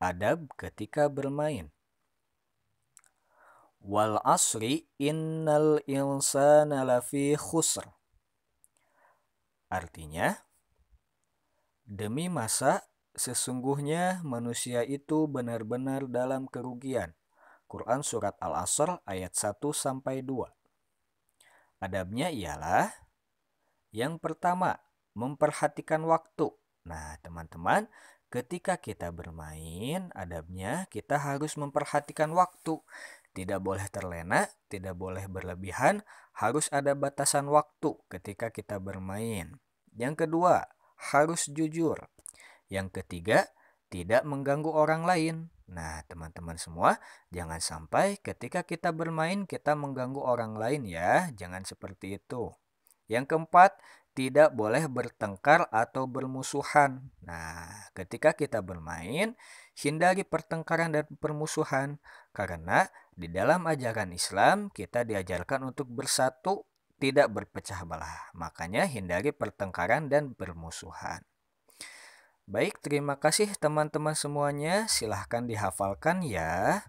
adab ketika bermain. Wal asri innal insana lafi khusr. Artinya, demi masa sesungguhnya manusia itu benar-benar dalam kerugian. Quran surat Al-Asr ayat 1 sampai 2. Adabnya ialah yang pertama, memperhatikan waktu. Nah, teman-teman, ketika kita bermain, adabnya kita harus memperhatikan waktu. Tidak boleh terlena, tidak boleh berlebihan, harus ada batasan waktu ketika kita bermain. Yang kedua, harus jujur. Yang ketiga, tidak mengganggu orang lain. Nah, teman-teman semua, jangan sampai ketika kita bermain kita mengganggu orang lain ya. Jangan seperti itu. Yang keempat, tidak boleh bertengkar atau bermusuhan. Nah, ketika kita bermain, hindari pertengkaran dan permusuhan karena di dalam ajaran Islam kita diajarkan untuk bersatu, tidak berpecah belah. Makanya hindari pertengkaran dan bermusuhan. Baik, terima kasih teman-teman semuanya. Silahkan dihafalkan ya.